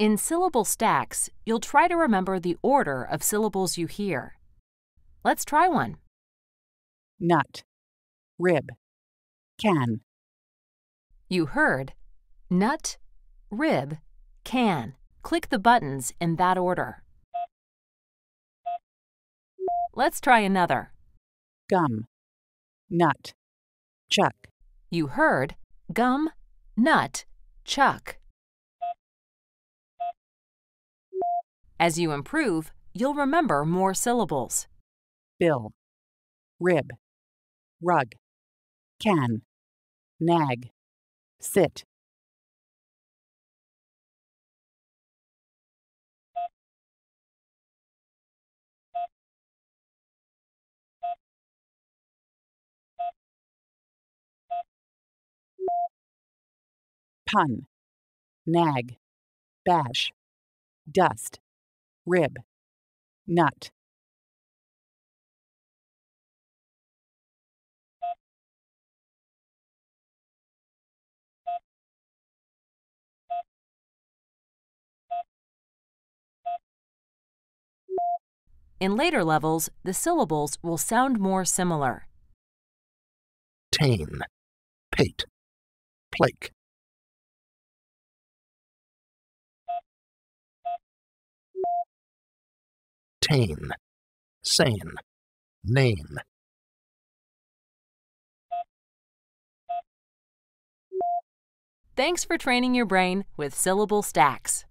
In syllable stacks, you'll try to remember the order of syllables you hear. Let's try one. nut, rib, can, You heard nut, rib, can. Click the buttons in that order. Let's try another. gum, nut, chuck, You heard gum, nut, chuck. As you improve, you'll remember more syllables. bill, rib, rug, can, nag, sit, pun, nag, bash, dust, rib, nut. In later levels, the syllables will sound more similar. tain, pate, plake, tain, sane, name, Thanks for training your brain with syllable stacks.